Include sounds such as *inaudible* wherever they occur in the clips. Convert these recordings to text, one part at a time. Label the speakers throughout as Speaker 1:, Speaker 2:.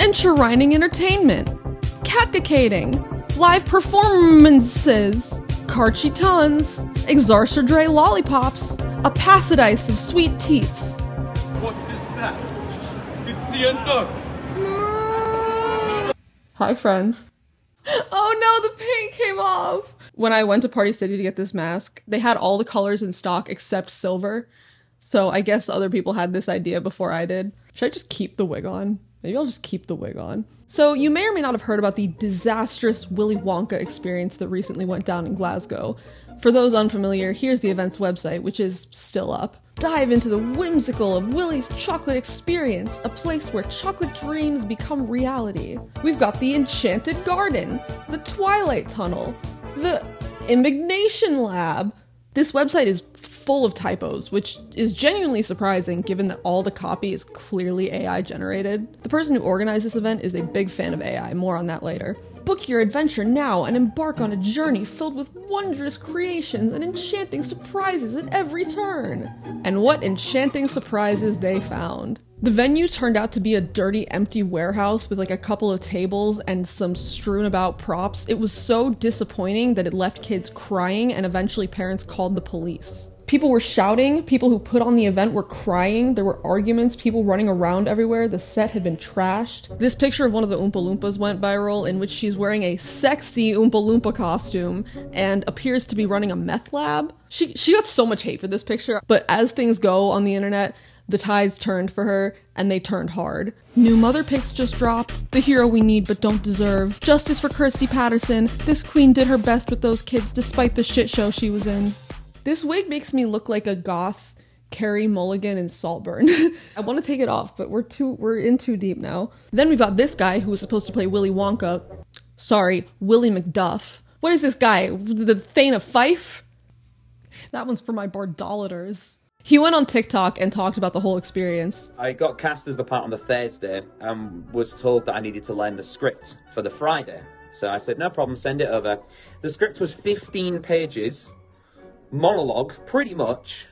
Speaker 1: enshrining entertainment, catcacating, live performances, Karchi tons, Exarchadre lollipops, a passidice of sweet teats.
Speaker 2: What is that? It's the unknown.
Speaker 1: Hi, friends. Oh no, the paint came off! When I went to Party City to get this mask, they had all the colors in stock except silver. So I guess other people had this idea before I did. Should I just keep the wig on? Maybe I'll just keep the wig on. So, you may or may not have heard about the disastrous Willy Wonka experience that recently went down in Glasgow. For those unfamiliar, here's the event's website, which is still up. Dive into the whimsical of Willy's chocolate experience, a place where chocolate dreams become reality. We've got the Enchanted Garden, the Twilight Tunnel, the Imagination Lab. This website is full of typos, which is genuinely surprising given that all the copy is clearly AI generated. The person who organized this event is a big fan of AI, more on that later. Book your adventure now and embark on a journey filled with wondrous creations and enchanting surprises at every turn. And what enchanting surprises they found. The venue turned out to be a dirty, empty warehouse with like a couple of tables and some strewn about props. It was so disappointing that it left kids crying, and eventually parents called the police. People were shouting, people who put on the event were crying, there were arguments, people running around everywhere, the set had been trashed. This picture of one of the Oompa Loompas went viral, in which she's wearing a sexy Oompa Loompa costume and appears to be running a meth lab. She, she got so much hate for this picture, but as things go on the internet, the tides turned for her, and they turned hard. New mother pics just dropped. The hero we need but don't deserve. Justice for Kirsty Paterson. This queen did her best with those kids despite the shit show she was in. This wig makes me look like a goth Carey Mulligan and Saltburn. *laughs* I want to take it off, but we're too we're in too deep now. Then we've got this guy who was supposed to play Willy Wonka. Sorry, Willie McDuff. What is this guy? The Thane of Fife? That one's for my Bardolaters. He went on TikTok and talked about the whole experience.
Speaker 3: I got cast as the part on the Thursday and was told that I needed to learn the script for the Friday. So I said, no problem, send it over. The script was 15 pages, monologue, pretty much,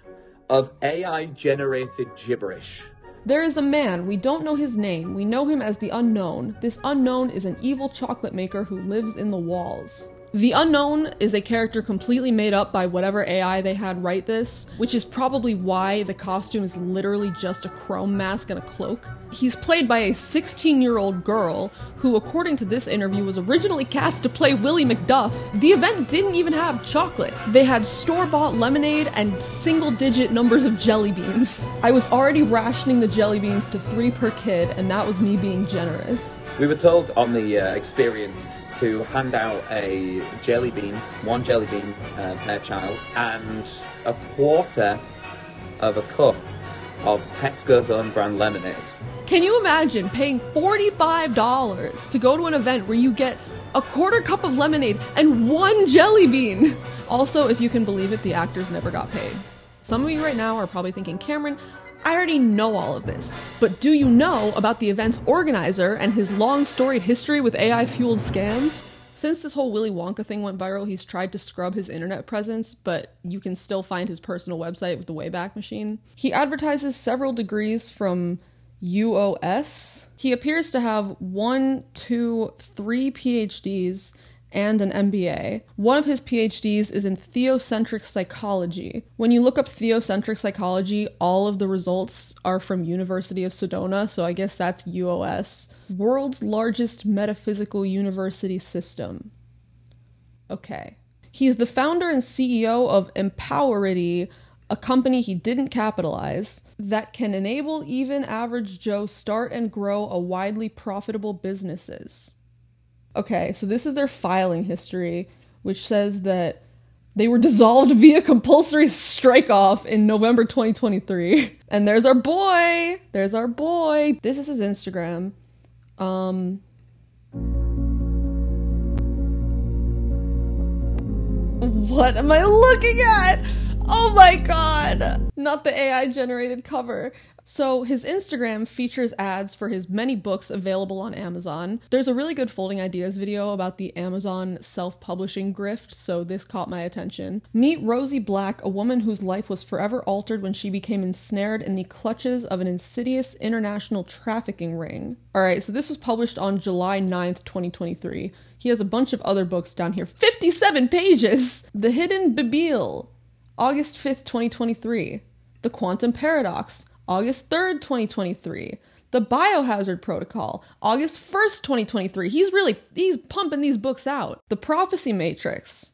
Speaker 3: of AI generated gibberish.
Speaker 1: There is a man, we don't know his name, we know him as the Unknown. This Unknown is an evil chocolate maker who lives in the walls. The unknown is a character completely made up by whatever AI they had write this, which is probably why the costume is literally just a chrome mask and a cloak. He's played by a 16 year old girl who, according to this interview, was originally cast to play Willie McDuff. The event didn't even have chocolate, they had store bought lemonade and single digit numbers of jelly beans. I was already rationing the jelly beans to three per kid, and that was me being generous.
Speaker 3: We were told on the uh, experience to hand out a jelly bean, one jelly bean uh, per child, and a quarter of a cup of Tesco's own brand lemonade.
Speaker 1: Can you imagine paying $45 to go to an event where you get a quarter cup of lemonade and one jelly bean? Also, if you can believe it, the actors never got paid. Some of you right now are probably thinking, Cameron, I already know all of this, but do you know about the event's organizer and his long storied history with AI fueled scams? Since this whole Willy Wonka thing went viral, he's tried to scrub his internet presence, but you can still find his personal website with the Wayback Machine. He advertises several degrees from UOS. He appears to have one, two, three PhDs and an MBA. One of his PhDs is in theocentric psychology. When you look up theocentric psychology, all of the results are from University of Sedona, so I guess that's UOS. World's largest metaphysical university system. Okay. He's the founder and CEO of Empowerity, a company he didn't capitalize that can enable even average Joe start and grow a widely profitable businesses. Okay, so this is their filing history, which says that they were dissolved via compulsory strike off in November 2023. *laughs* And there's our boy. There's our boy. This is his Instagram. Um What am I looking at? Oh my god! Not the AI generated cover. So his Instagram features ads for his many books available on Amazon. There's a really good folding ideas video about the Amazon self-publishing grift, so this caught my attention. Meet Rosie Black, a woman whose life was forever altered when she became ensnared in the clutches of an insidious international trafficking ring. Alright, so this was published on July 9th, 2023. He has a bunch of other books down here. 57 pages! The Hidden Bibil, August 5th, 2023. The Quantum Paradox, August 3rd, 2023. The Biohazard Protocol, August 1st, 2023. He's really he's pumping these books out. The Prophecy Matrix,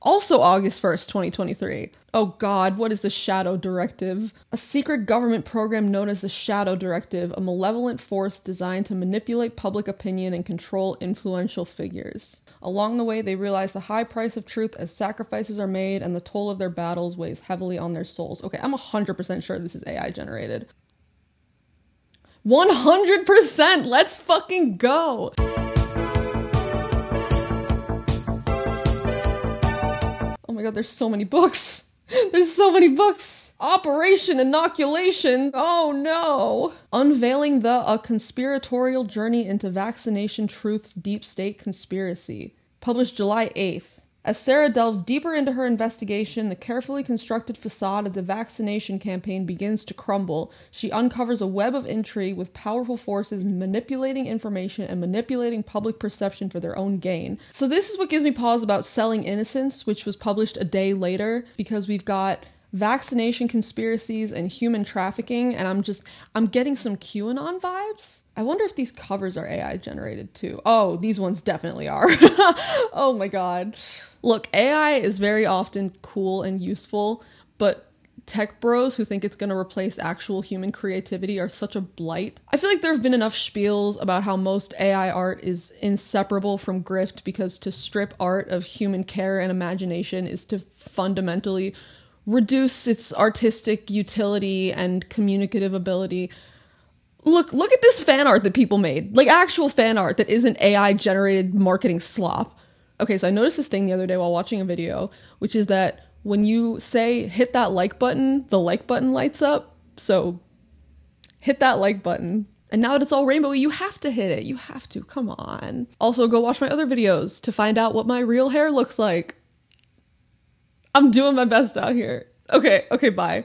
Speaker 1: also August 1st, 2023. Oh god, what is the Shadow Directive? A secret government program known as the Shadow Directive, a malevolent force designed to manipulate public opinion and control influential figures. Along the way, they realize the high price of truth as sacrifices are made and the toll of their battles weighs heavily on their souls. Okay, I'm 100% sure this is AI generated. 100%! Let's fucking go! God, there's so many books! *laughs* There's so many books! Operation Inoculation! Oh no! Unveiling the A Conspiratorial Journey into Vaccination Truth's Deep State Conspiracy. Published July 8th. As Sarah delves deeper into her investigation, the carefully constructed facade of the vaccination campaign begins to crumble. She uncovers a web of intrigue with powerful forces manipulating information and manipulating public perception for their own gain. So, this is what gives me pause about Selling Innocence, which was published a day later, because we've got vaccination conspiracies and human trafficking and i'm just i'm getting some qanon vibes. I wonder if these covers are ai generated too. Oh these ones definitely are. *laughs* Oh my god. Look ai is very often cool and useful but tech bros who think it's going to replace actual human creativity are such a blight. I feel like there have been enough spiels about how most AI art is inseparable from grift because to strip art of human care and imagination is to fundamentally reduce its artistic utility and communicative ability. Look, look at this fan art that people made. Like actual fan art that isn't AI generated marketing slop. Okay, so I noticed this thing the other day while watching a video, which is that when you say hit that like button, the like button lights up. So hit that like button. And now that it's all rainbow, you have to hit it. You have to. Come on. Also, go watch my other videos to find out what my real hair looks like. I'm doing my best out here. Okay, okay, bye.